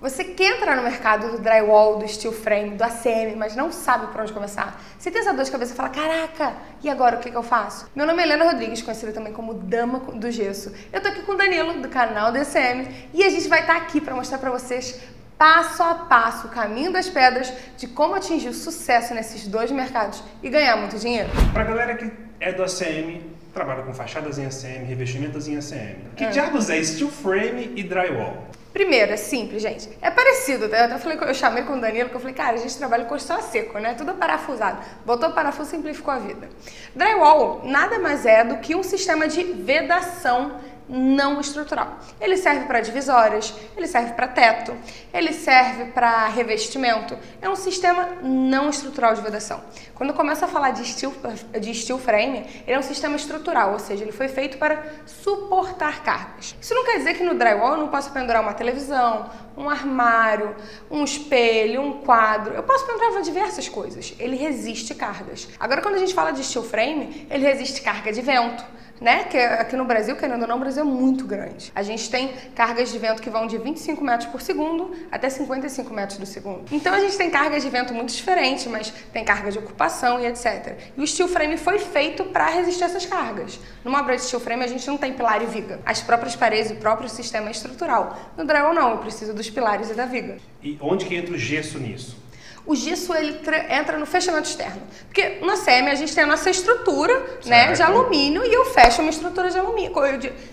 Você quer entrar no mercado do drywall, do steel frame, do ACM, mas não sabe por onde começar. Você tem essa dor de cabeça e fala, caraca, e agora o que, que eu faço? Meu nome é Helena Rodrigues, conhecida também como Dama do Gesso. Eu tô aqui com o Danilo, do canal do ACM, e a gente vai estar tá aqui para mostrar para vocês passo a passo o caminho das pedras de como atingir o sucesso nesses dois mercados e ganhar muito dinheiro. Pra galera que é do ACM, trabalha com fachadas em ACM, revestimentos em ACM. Que é. diabos é steel frame e drywall? Primeiro, é simples, gente. É parecido, tá? Eu até falei, eu chamei com o Danilo, que eu falei, cara, a gente trabalha com a seco, né? Tudo parafusado. Botou parafuso, simplificou a vida. Drywall nada mais é do que um sistema de vedação não estrutural. Ele serve para divisórias, ele serve para teto, ele serve para revestimento. É um sistema não estrutural de vedação. Quando começa a falar de steel, de steel frame, ele é um sistema estrutural, ou seja, ele foi feito para suportar cargas. Isso não quer dizer que no drywall eu não posso pendurar uma televisão, um armário, um espelho, um quadro. Eu posso pendurar diversas coisas. Ele resiste cargas. Agora, quando a gente fala de steel frame, ele resiste carga de vento né? Que aqui no Brasil, querendo ou não, o Brasil é muito grande. A gente tem cargas de vento que vão de 25 metros por segundo até 55 metros do segundo. Então a gente tem cargas de vento muito diferentes, mas tem carga de ocupação e etc. E o steel frame foi feito para resistir essas cargas. Numa obra de steel frame a gente não tem pilar e viga. As próprias paredes, o próprio sistema é estrutural. No drywall não, eu preciso dos pilares e da viga. E onde que entra o gesso nisso? O gesso ele entra no fechamento externo. Porque na SEMI a gente tem a nossa estrutura né, de alumínio e eu fecho minha estrutura de alumínio,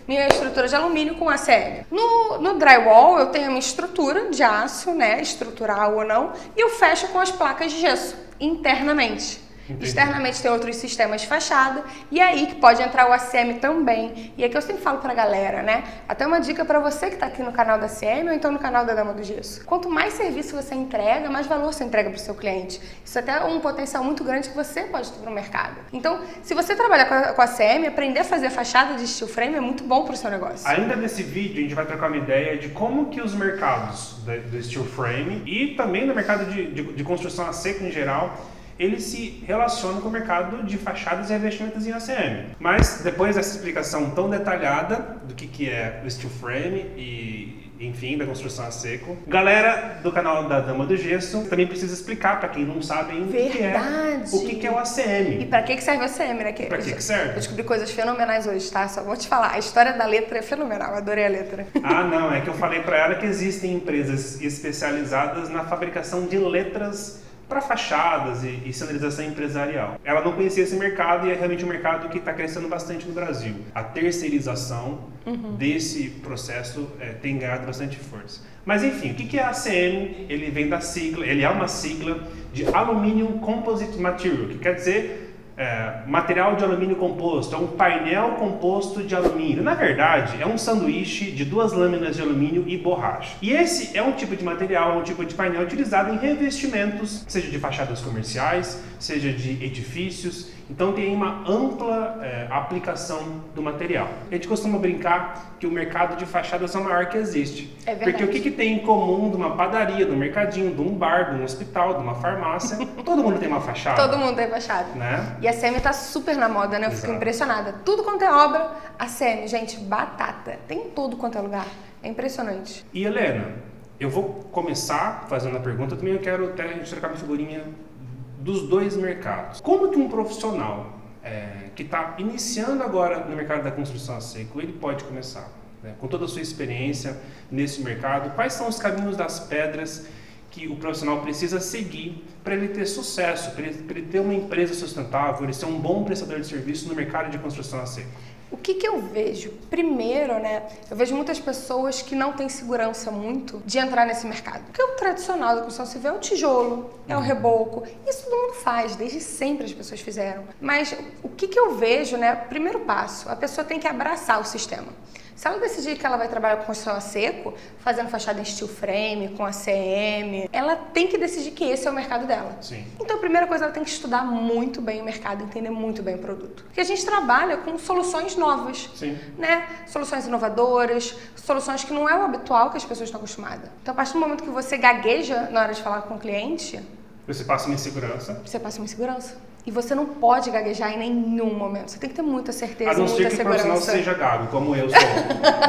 minha estrutura de alumínio com a SEMI. No, no drywall eu tenho a minha estrutura de aço, né, estrutural ou não, e eu fecho com as placas de gesso internamente. Entendi. Externamente tem outros sistemas de fachada e é aí que pode entrar o ACM também. E é que eu sempre falo pra galera, né? Até uma dica para você que tá aqui no canal da ACM ou então no canal da Dama do Gesso. Quanto mais serviço você entrega, mais valor você entrega pro seu cliente. Isso é até um potencial muito grande que você pode ter no mercado. Então, se você trabalhar com a, com a ACM, aprender a fazer fachada de steel frame é muito bom pro seu negócio. Ainda nesse vídeo a gente vai trocar uma ideia de como que os mercados do steel frame e também no mercado de, de, de construção a seco em geral ele se relaciona com o mercado de fachadas e revestimentos em ACM. Mas depois dessa explicação tão detalhada do que, que é o steel frame e enfim, da construção a seco. Galera do canal da Dama do Gesso também precisa explicar para quem não sabe ainda o que é o que, que é o ACM. E para que, que serve o ACM, né? Para que, que serve? Eu descobri coisas fenomenais hoje, tá? Só vou te falar. A história da letra é fenomenal, adorei a letra. Ah, não, é que eu falei para ela que existem empresas especializadas na fabricação de letras para fachadas e, e sinalização empresarial. Ela não conhecia esse mercado e é realmente um mercado que está crescendo bastante no Brasil. A terceirização uhum. desse processo é, tem ganhado bastante força. Mas enfim, o que é ACM? Ele vem da sigla, ele é uma sigla de Aluminium Composite Material, que quer dizer é, material de alumínio composto, é um painel composto de alumínio. Na verdade, é um sanduíche de duas lâminas de alumínio e borracha. E esse é um tipo de material, um tipo de painel utilizado em revestimentos, seja de fachadas comerciais, seja de edifícios então tem uma ampla é, aplicação do material. A gente costuma brincar que o mercado de fachadas é o maior que existe. É verdade. Porque o que, que tem em comum de uma padaria, de um mercadinho, de um bar, de um hospital, de uma farmácia? Todo mundo tem uma fachada. Todo mundo tem fachada. Né? E a SEMI está super na moda, né? Eu Exato. fico impressionada. Tudo quanto é obra, a SEMI, gente, batata. Tem tudo quanto é lugar. É impressionante. E Helena, eu vou começar fazendo a pergunta, também eu quero até a gente trocar uma figurinha dos dois mercados. Como que um profissional é, que está iniciando agora no mercado da construção a seco, ele pode começar? Né? Com toda a sua experiência nesse mercado, quais são os caminhos das pedras que o profissional precisa seguir para ele ter sucesso, para ele, ele, ter uma empresa sustentável, ele ser um bom prestador de serviço no mercado de construção a seco? O que, que eu vejo? Primeiro, né, eu vejo muitas pessoas que não têm segurança muito de entrar nesse mercado. Porque o tradicional da construção civil é o tijolo, é o uhum. reboco. Isso todo mundo faz, desde sempre as pessoas fizeram. Mas o que, que eu vejo, né? Primeiro passo, a pessoa tem que abraçar o sistema. Se ela decidir que ela vai trabalhar com construção a seco, fazendo fachada em steel frame, com ACM, ela tem que decidir que esse é o mercado dela. Sim. Então, a primeira coisa, ela tem que estudar muito bem o mercado, entender muito bem o produto. Porque a gente trabalha com soluções novas, Sim. né? Soluções inovadoras, soluções que não é o habitual que as pessoas estão acostumadas. Então, a partir do momento que você gagueja na hora de falar com o cliente, você passa uma insegurança. Você passa uma insegurança. E você não pode gaguejar em nenhum momento. Você tem que ter muita certeza, A não muita ser que o profissional seja gago, como eu sou.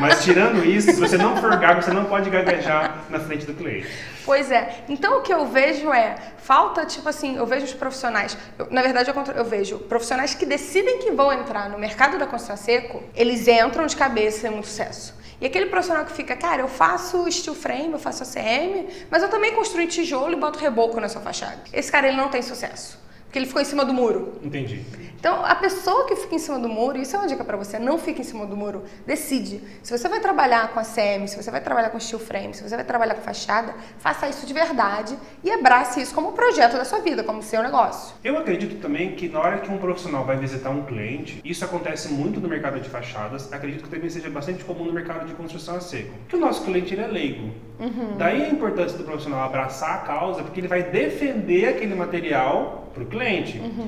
Mas tirando isso, se você não for gago, você não pode gaguejar na frente do cliente. Pois é. Então o que eu vejo é falta, tipo assim, eu vejo os profissionais. eu- na verdade, eu, eu vejo profissionais que decidem que vão entrar no mercado da construção seco, eles entram de cabeça e muito sucesso. E aquele profissional que fica, cara, eu faço steel frame, eu faço ACM, mas eu também construo tijolo e boto reboco na sua fachada. Esse cara ele não tem sucesso. Porque ele ficou em cima do muro. Entendi. Então, a pessoa que fica em cima do muro, isso é uma dica pra você, não fique em cima do muro, decide. Se você vai trabalhar com a CM, se você vai trabalhar com steel frame, se você vai trabalhar com fachada, faça isso de verdade e abrace isso como um projeto da sua vida, como seu negócio. Eu acredito também que na hora que um profissional vai visitar um cliente, isso acontece muito no mercado de fachadas, acredito que também seja bastante comum no mercado de construção a seco. Que o nosso cliente ele é leigo. Daí a importância do profissional abraçar a causa, porque ele vai defender aquele material para o cliente.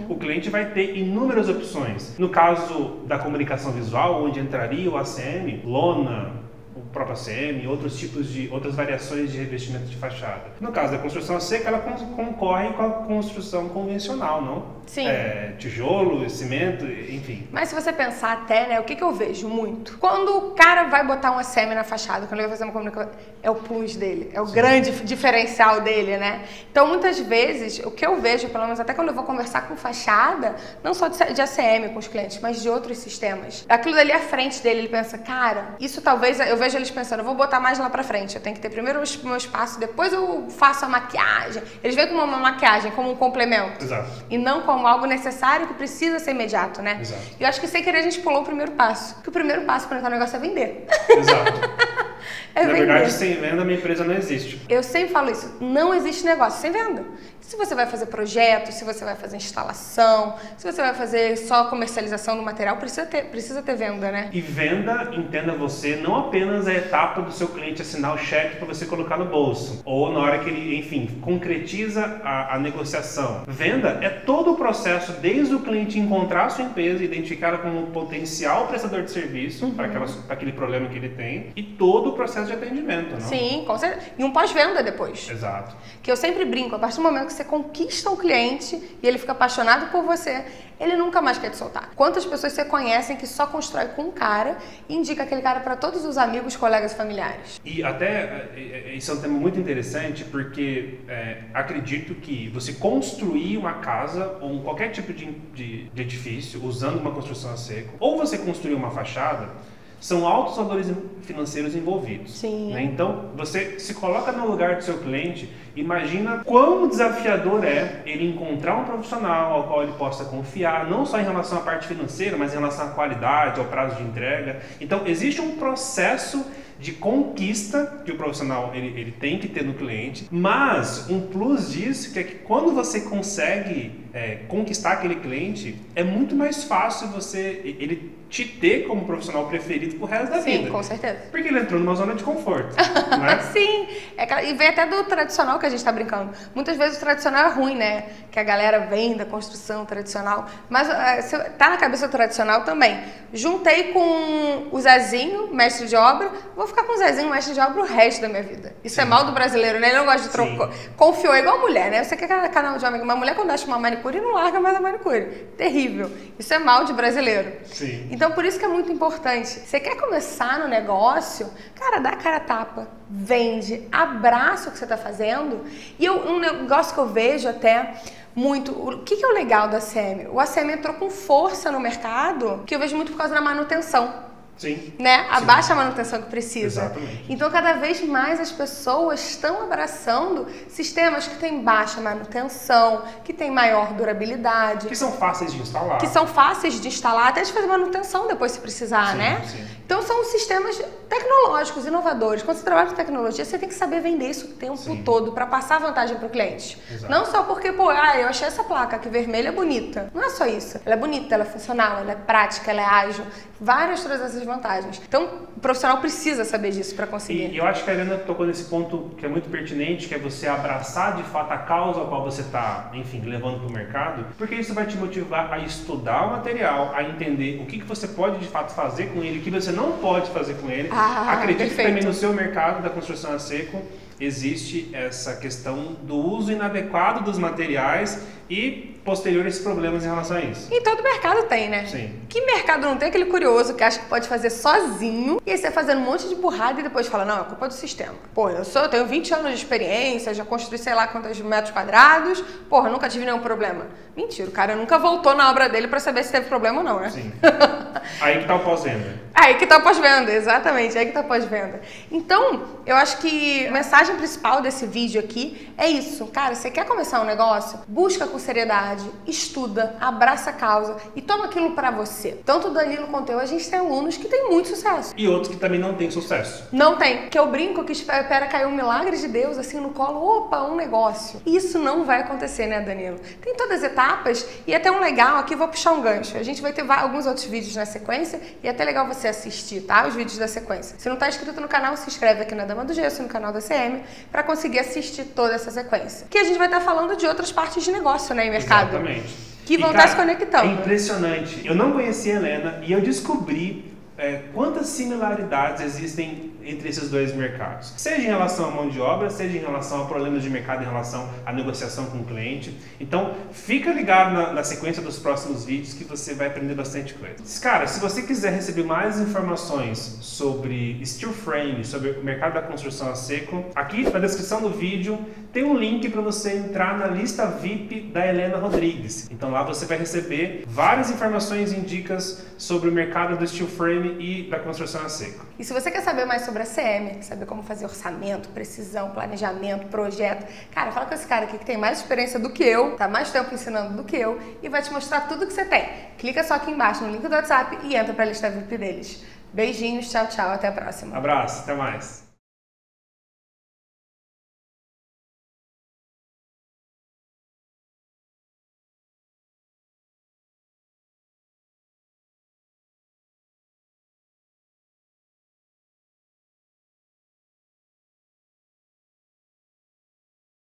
O cliente vai ter inúmeras opções. No caso da comunicação visual, onde entraria o ACM, lona, o próprio ACM, outros tipos de outras variações de revestimento de fachada. No caso da construção seca, ela con- concorre com a construção convencional, não? Sim. É, tijolo, cimento, enfim. Mas se você pensar até, né, o que, que eu vejo muito? Quando o cara vai botar um ACM na fachada, quando ele vai fazer uma comunicação, é o plus dele, é o grande diferencial dele, né? Então, muitas vezes, o que eu vejo, pelo menos até quando eu vou conversar com fachada, não só de de ACM com os clientes, mas de outros sistemas, aquilo dali à frente dele, ele pensa, cara, isso talvez, eu vejo eles pensando, eu vou botar mais lá pra frente, eu tenho que ter primeiro o meu espaço, depois eu faço a maquiagem. Eles veem como uma maquiagem, como um complemento. Exato. E não como algo necessário que precisa ser imediato, né? Exato. E eu acho que sem querer a gente pulou o primeiro passo. Que o primeiro passo para entrar no negócio é vender. Exato. É Na vender. verdade, sem venda, minha empresa não existe. Eu sempre falo isso, não existe negócio sem venda. Se você vai fazer projeto, se você vai fazer instalação, se você vai fazer só comercialização do material, precisa ter, precisa ter venda, né? E venda, entenda você, não apenas a etapa do seu cliente assinar o cheque para você colocar no bolso, ou na hora que ele, enfim, concretiza a, a negociação. Venda é todo o processo, desde o cliente encontrar a sua empresa, identificá-la como potencial prestador de serviço Uhum. para aquele problema que ele tem, e todo o processo de atendimento, não? Sim, com certeza. E um pós-venda depois. Exato. Que eu sempre brinco, a partir do momento que você conquista um cliente e ele fica apaixonado por você, ele nunca mais quer te soltar. Quantas pessoas você conhecem que só constrói com um cara e indica aquele cara para todos os amigos, colegas familiares? E até é, é, isso é um tema muito interessante porque é, acredito que você construir uma casa ou um- qualquer tipo de, de- de edifício usando uma construção a seco, ou você construir uma fachada, são altos valores financeiros envolvidos. Sim. né? Então, você se coloca no lugar do seu cliente, imagina quão desafiador é ele encontrar um profissional ao qual ele possa confiar, não só em relação à parte financeira, mas em relação à qualidade, ao prazo de entrega. Então, existe um processo de conquista que o profissional ele, ele tem que ter no cliente, mas um plus disso que é que quando você consegue é, conquistar aquele cliente, é muito mais fácil você ele te ter como profissional preferido pro resto da Sim, vida. com certeza. Porque ele entrou numa zona de conforto, né? Sim, é e vem até do tradicional que a gente tá brincando. Muitas vezes o tradicional é ruim, né? Que a galera vem da construção tradicional. Mas é, tá na cabeça do tradicional também. Juntei com o Zezinho, mestre de obra, vou ficar com o Zezinho, mestre de obra, o resto da minha vida. Isso é mal do brasileiro, né? Ele não gosta de trocar. Confiou, é igual mulher, né? Você quer canal de homem, uma mulher quando acha uma manicure não larga mais a manicure. Terrível. Isso é mal de brasileiro. Sim. Então, por isso que é muito importante. Você quer começar no negócio, cara, dá a cara a tapa, vende, abraça o que você está fazendo. E eu, um negócio que eu vejo até muito, o que, que é o legal da ACM? O ACM entrou com força no mercado, que eu vejo muito por causa da manutenção Sim. né? A baixa manutenção que precisa. Exatamente. Então, cada vez mais as pessoas estão abraçando sistemas que têm baixa manutenção, que têm maior durabilidade, Que são fáceis de instalar. que são fáceis de instalar, até de fazer manutenção depois se precisar, Sim, né? sim. Então são sistemas tecnológicos, inovadores. Quando você trabalha com tecnologia, você tem que saber vender isso o tempo Sim. todo para passar vantagem para o cliente. Exato. Não só porque, pô, ah, eu achei essa placa aqui vermelha é bonita. Não é só isso. Ela é bonita, ela é funcional, ela é prática, ela é ágil. Várias todas essas vantagens. Então, o profissional precisa saber disso para conseguir. E eu acho que a Helena tocou nesse ponto que é muito pertinente, que é você abraçar de fato a causa a qual você está, enfim, levando para o mercado, porque isso vai te motivar a estudar o material, a entender o que, que você pode de fato fazer com ele, que você não pode fazer com ele. Ah, Acredito que perfeito. também no seu mercado da construção a seco, existe essa questão do uso inadequado dos materiais e posteriores problemas em relação a isso. E todo mercado tem, né? Sim. Que mercado não tem aquele curioso que acha que pode fazer sozinho e aí você fazendo um monte de burrada e depois fala, não, é culpa do sistema. Pô, eu sou, eu tenho 20 anos de experiência, já construí sei lá quantos metros quadrados, porra, nunca tive nenhum problema. Mentira, o cara nunca voltou na obra dele para saber se teve problema ou não, né? Sim. Aí que tá o pós-venda. Aí que tá pós-venda, exatamente, aí que tá pós-venda. Então, eu acho que a mensagem principal desse vídeo aqui é isso. Cara, você quer começar um negócio? Busca com seriedade, estuda, abraça a causa e toma aquilo para você. Tanto o Danilo quanto eu, a gente tem alunos que têm muito sucesso. E outros que também não têm sucesso. Não tem. Que eu brinco que espera cair um milagre de Deus assim no colo, opa, um negócio. Isso não vai acontecer, né, Danilo? Tem todas as etapas e até um legal, aqui vou puxar um gancho. A gente vai ter alguns outros vídeos na sequência e é até legal você assistir, tá? Os vídeos da sequência. Se não tá inscrito no canal, se inscreve aqui na Dama do Gesso, no canal da CM, para conseguir assistir toda essa sequência. Que a gente vai estar tá falando de outras partes de negócio, né, em mercado. Exatamente. Que vão estar tá se conectando. É impressionante. Eu não conhecia a Helena e eu descobri é, quantas similaridades existem entre esses dois mercados. Seja em relação à mão de obra, seja em relação a problemas de mercado, em relação à negociação com o cliente. Então, fica ligado na, na sequência dos próximos vídeos que você vai aprender bastante coisa. Cara, se você quiser receber mais informações sobre steel frame, sobre o mercado da construção a seco, aqui na descrição do vídeo tem um link para você entrar na lista VIP da Helena Rodrigues. Então lá você vai receber várias informações e dicas sobre o mercado do steel frame e da construção a seco. E se você quer saber mais sobre a CM, saber como fazer orçamento, precisão, planejamento, projeto, cara, fala com esse cara aqui que tem mais experiência do que eu, tá mais tempo ensinando do que eu e vai te mostrar tudo que você tem. Clica só aqui embaixo no link do WhatsApp e entra para a lista VIP deles. Beijinhos, tchau, tchau, até a próxima. Abraço, até mais.